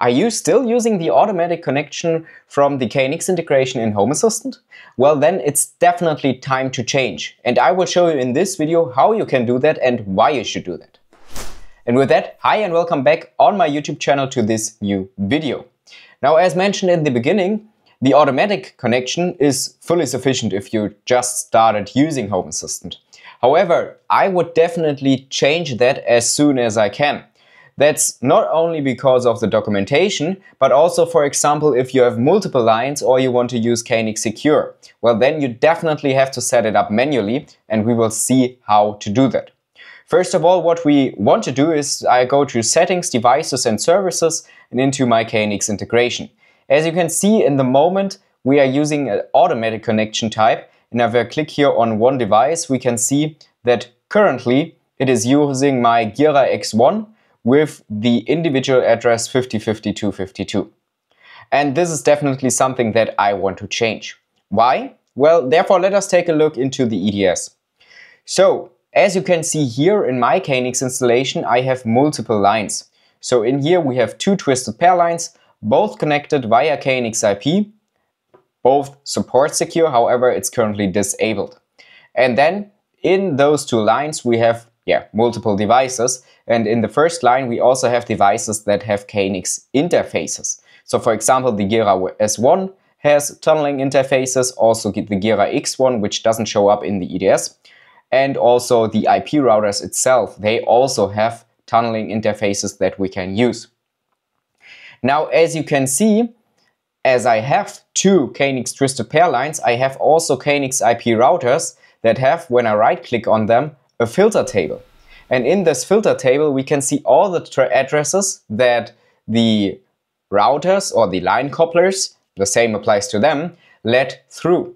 Are you still using the automatic connection from the KNX integration in Home Assistant? Well then it's definitely time to change and I will show you in this video how you can do that and why you should do that. And with that, hi and welcome back on my YouTube channel to this new video. Now as mentioned in the beginning, the automatic connection is fully sufficient if you just started using Home Assistant. However, I would definitely change that as soon as I can. That's not only because of the documentation, but also for example if you have multiple lines or you want to use KNX Secure. Well then you definitely have to set it up manually and we will see how to do that. First of all, what we want to do is I go to Settings, Devices and Services and into my KNX integration. As you can see in the moment, we are using an automatic connection type and if I click here on one device, we can see that currently it is using my Gira X1 with the individual address 505252. And this is definitely something that I want to change. Why? Well, therefore, let us take a look into the ETS. So, as you can see here in my KNX installation, I have multiple lines. So in here we have two twisted pair lines, both connected via KNX IP. Both support secure, however, it's currently disabled. And then in those two lines we have yeah, multiple devices. And in the first line, we also have devices that have KNX interfaces. So for example, the Gira S1 has tunneling interfaces, also the Gira X1, which doesn't show up in the ETS. And also the IP routers itself, they also have tunneling interfaces that we can use. Now, as you can see, as I have two KNX twisted pair lines, I have also KNX IP routers that have, when I right click on them, a filter table. And in this filter table, we can see all the addresses that the routers or the line couplers, the same applies to them, let through.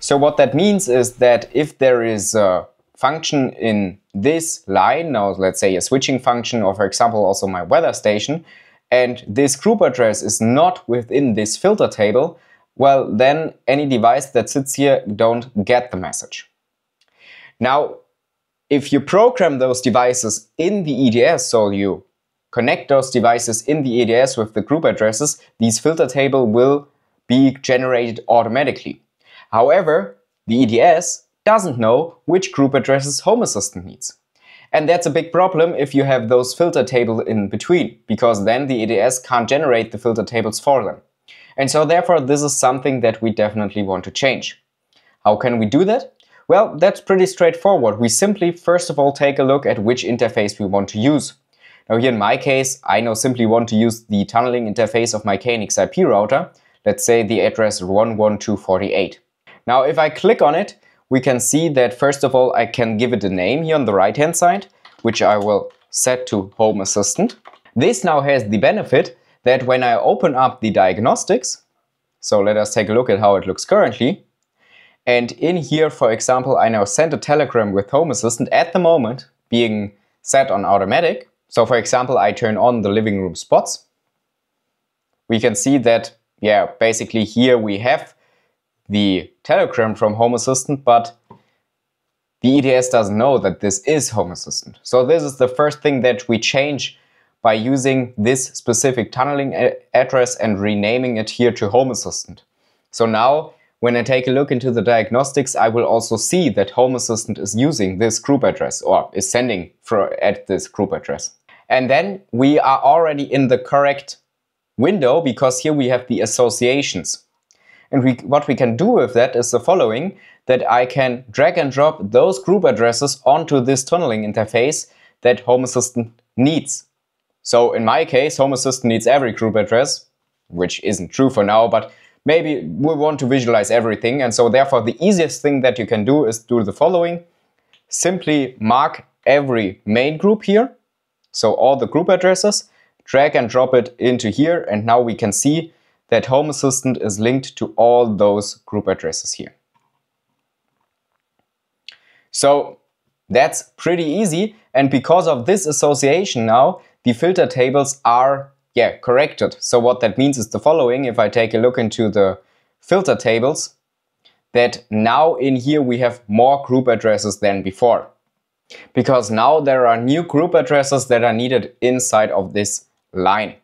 So what that means is that if there is a function in this line, now let's say a switching function or for example also my weather station, and this group address is not within this filter table, well then any device that sits here don't get the message. Now if you program those devices in the ETS, so you connect those devices in the ETS with the group addresses, these filter table will be generated automatically. However, the ETS doesn't know which group addresses Home Assistant needs. And that's a big problem if you have those filter tables in between, because then the ETS can't generate the filter tables for them. And so therefore this is something that we definitely want to change. How can we do that? Well, that's pretty straightforward. We simply first of all take a look at which interface we want to use. Now here in my case, I now simply want to use the tunneling interface of my KNX IP router, let's say the address 11248. Now if I click on it, we can see that first of all I can give it a name here on the right hand side, which I will set to Home Assistant. This now has the benefit that when I open up the diagnostics, so let us take a look at how it looks currently, and in here, for example, I now send a telegram with Home Assistant at the moment being set on automatic. So for example, I turn on the living room spots. We can see that, yeah, basically here we have the telegram from Home Assistant, but the ETS doesn't know that this is Home Assistant. So this is the first thing that we change by using this specific tunneling address and renaming it here to Home Assistant. So now when I take a look into the diagnostics, I will also see that Home Assistant is using this group address or is sending for, at this group address. And then we are already in the correct window because here we have the associations. And we, what we can do with that is the following, that I can drag and drop those group addresses onto this tunneling interface that Home Assistant needs. So in my case, Home Assistant needs every group address, which isn't true for now, but maybe we want to visualize everything. And so therefore the easiest thing that you can do is do the following. Simply mark every main group here. So all the group addresses, drag and drop it into here. And now we can see that Home Assistant is linked to all those group addresses here. So that's pretty easy. And because of this association now, the filter tables are yeah, corrected. So what that means is the following. If I take a look into the filter tables, that now in here we have more group addresses than before. Because now there are new group addresses that are needed inside of this line.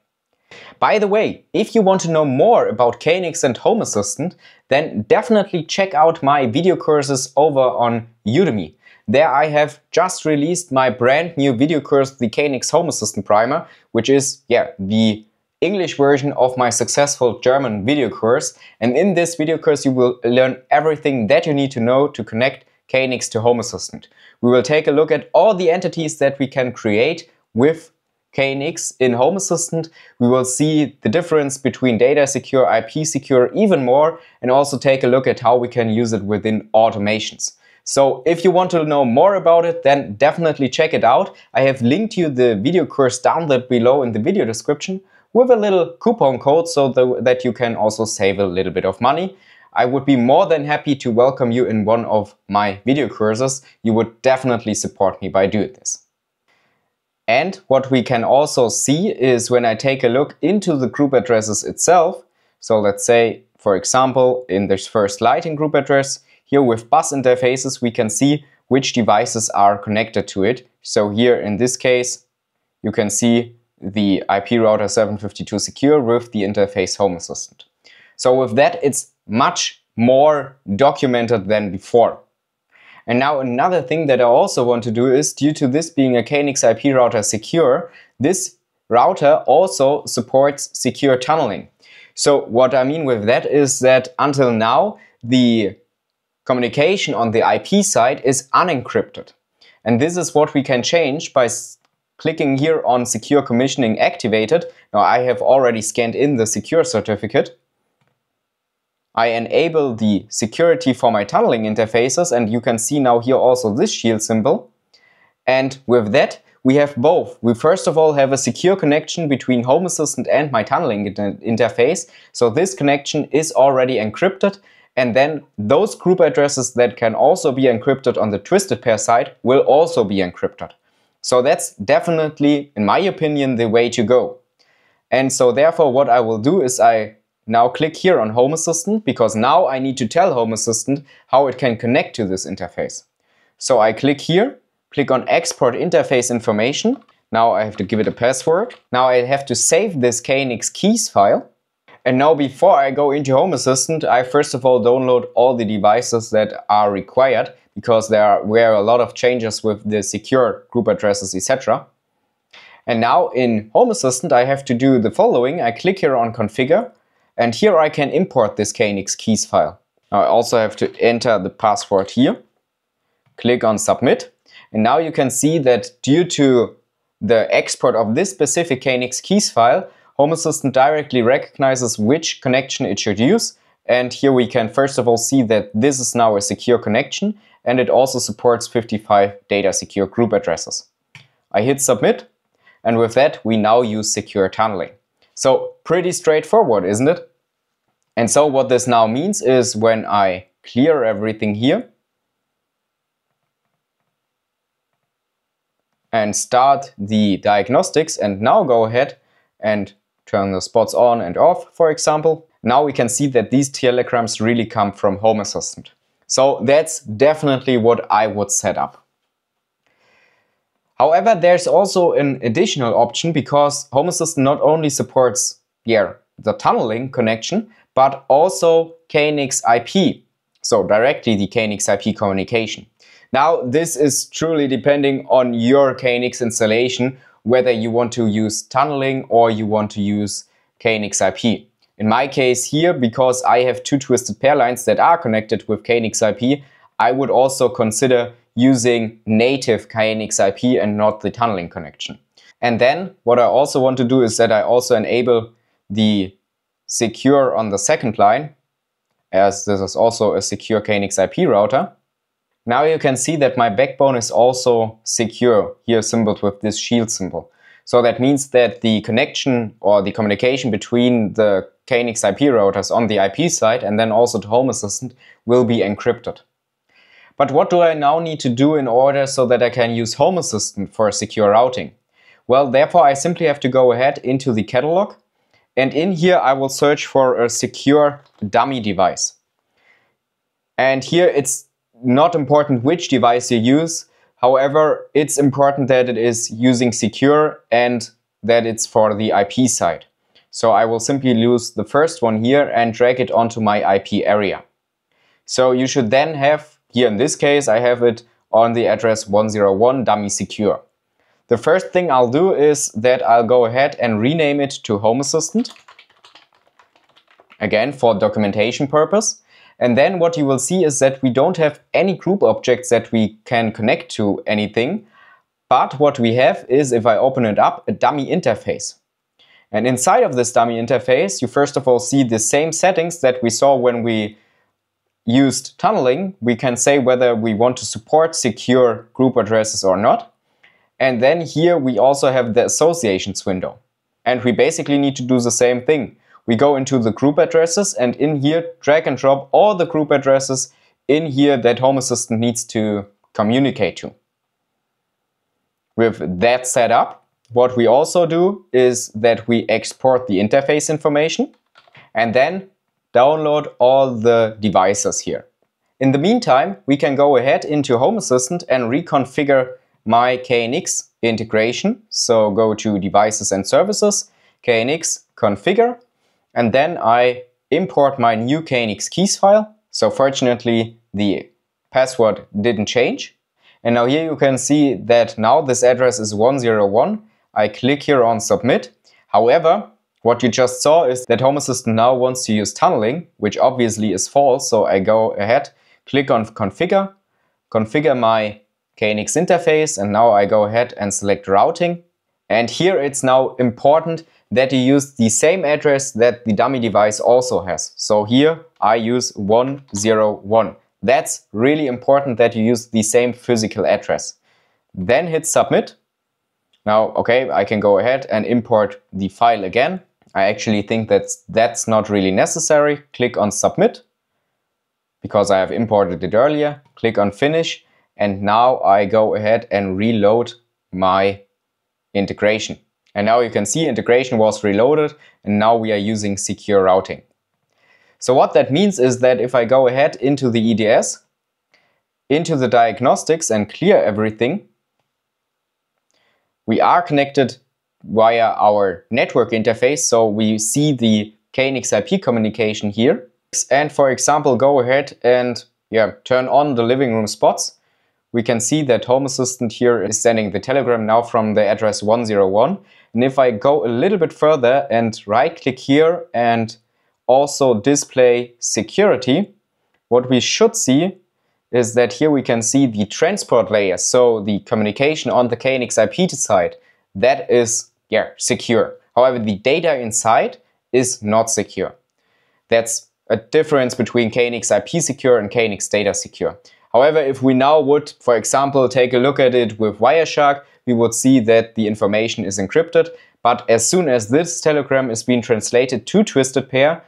By the way, if you want to know more about KNX and Home Assistant, then definitely check out my video courses over on Udemy. There I have just released my brand new video course, the KNX Home Assistant Primer, which is, yeah, the English version of my successful German video course. And in this video course, you will learn everything that you need to know to connect KNX to Home Assistant. We will take a look at all the entities that we can create with KNX in Home Assistant. We will see the difference between data secure, IP secure even more, and also take a look at how we can use it within automations. So if you want to know more about it, then definitely check it out. I have linked you the video course down there below in the video description with a little coupon code so that you can also save a little bit of money. I would be more than happy to welcome you in one of my video courses. You would definitely support me by doing this. And what we can also see is when I take a look into the group addresses itself. So let's say, for example, in this first lighting group address, here with bus interfaces, we can see which devices are connected to it. So here in this case, you can see the IP router 752 secure with the interface Home Assistant. So with that, it's much more documented than before. And now another thing that I also want to do is, due to this being a KNX IP router secure, this router also supports secure tunneling. So what I mean with that is that until now, the communication on the IP side is unencrypted. And this is what we can change by Clicking here on Secure Commissioning Activated, now I have already scanned in the secure certificate. I enable the security for my tunneling interfaces and you can see now here also this shield symbol. And with that, we have both. We first of all have a secure connection between Home Assistant and my tunneling inter interface. So this connection is already encrypted. And then those group addresses that can also be encrypted on the twisted pair side will also be encrypted. So that's definitely, in my opinion, the way to go. And so therefore what I will do is I now click here on Home Assistant because now I need to tell Home Assistant how it can connect to this interface. So I click here, click on Export Interface Information. Now I have to give it a password. Now I have to save this KNX keys file. And now before I go into Home Assistant, I first of all download all the devices that are required because there were a lot of changes with the secure group addresses, etc. And now in Home Assistant, I have to do the following. I click here on Configure, and here I can import this KNX keys file. I also have to enter the password here, click on Submit, and now you can see that due to the export of this specific KNX keys file, Home Assistant directly recognizes which connection it should use. And here we can first of all see that this is now a secure connection and it also supports 55 data secure group addresses. I hit submit and with that we now use secure tunneling. So pretty straightforward, isn't it? And so what this now means is when I clear everything here and start the diagnostics and now go ahead and turn the spots on and off, for example, now we can see that these telegrams really come from Home Assistant. So that's definitely what I would set up. However, there's also an additional option because Home Assistant not only supports yeah, the tunneling connection, but also KNX IP. So directly the KNX IP communication. Now, this is truly depending on your KNX installation, whether you want to use tunneling or you want to use KNX IP. In my case here, because I have two twisted pair lines that are connected with KNX IP, I would also consider using native KNX IP and not the tunneling connection. And then what I also want to do is that I also enable the secure on the second line, as this is also a secure KNX IP router. Now you can see that my backbone is also secure, here symboled with this shield symbol. So that means that the connection or the communication between the KNX IP routers on the IP side and then also to Home Assistant will be encrypted. But what do I now need to do in order so that I can use Home Assistant for secure routing? Well, therefore I simply have to go ahead into the catalog and in here I will search for a secure dummy device. And here it's not important which device you use, However, it's important that it is using secure and that it's for the IP side. So I will simply use the first one here and drag it onto my IP area. So you should then have, here in this case, I have it on the address 101 dummy secure. The first thing I'll do is that I'll go ahead and rename it to Home Assistant. Again, for documentation purpose. And then what you will see is that we don't have any group objects that we can connect to anything. But what we have is, if I open it up, a dummy interface. And inside of this dummy interface, you first of all see the same settings that we saw when we used tunneling. We can say whether we want to support secure group addresses or not. And then here we also have the associations window. And we basically need to do the same thing. We go into the group addresses and in here drag and drop all the group addresses in here that Home Assistant needs to communicate to. With that set up, what we also do is that we export the interface information and then download all the devices here. In the meantime, we can go ahead into Home Assistant and reconfigure my KNX integration. So go to Devices and Services, KNX Configure, and then I import my new KNX keys file. So fortunately, the password didn't change. And now here you can see that now this address is 101 I click here on submit. However, what you just saw is that Home Assistant now wants to use tunneling, which obviously is false. So I go ahead, click on configure, configure my KNX interface, and now I go ahead and select routing. And here it's now important that you use the same address that the dummy device also has. So here I use 101. That's really important that you use the same physical address. Then hit submit now, okay, I can go ahead and import the file again. I actually think that that's not really necessary. Click on submit because I have imported it earlier. Click on finish and now I go ahead and reload my integration. And now you can see integration was reloaded and now we are using secure routing. So what that means is that if I go ahead into the ETS, into the diagnostics and clear everything, we are connected via our network interface, so we see the KNX IP communication here. And for example, go ahead and yeah, turn on the living room spots. We can see that Home Assistant here is sending the telegram now from the address 101. And if I go a little bit further and right click here and also display security, what we should see is that here we can see the transport layer, so the communication on the KNX IP side, that is yeah, secure. However, the data inside is not secure. That's a difference between KNX IP secure and KNX data secure. However, if we now would, for example, take a look at it with Wireshark, we would see that the information is encrypted. But as soon as this telegram is being translated to Twisted Pair,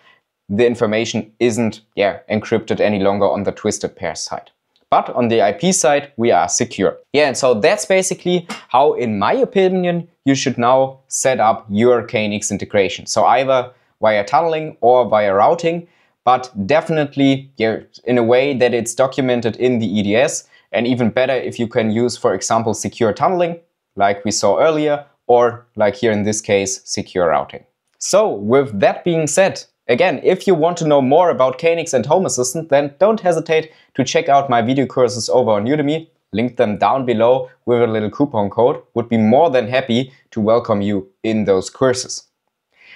the information isn't yeah, encrypted any longer on the Twisted Pair side. But on the IP side, we are secure. Yeah, and so that's basically how, in my opinion, you should now set up your KNX integration. So either via tunneling or via routing, but definitely yeah, in a way that it's documented in the ETS. And even better if you can use, for example, secure tunneling, like we saw earlier, or like here in this case, secure routing. So with that being said, Again, if you want to know more about KNX and Home Assistant, then don't hesitate to check out my video courses over on Udemy. Link them down below with a little coupon code. Would be more than happy to welcome you in those courses.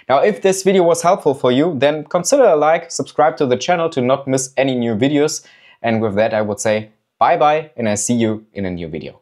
Now, if this video was helpful for you, then consider a like, subscribe to the channel to not miss any new videos. And with that, I would say bye bye and I see you in a new video.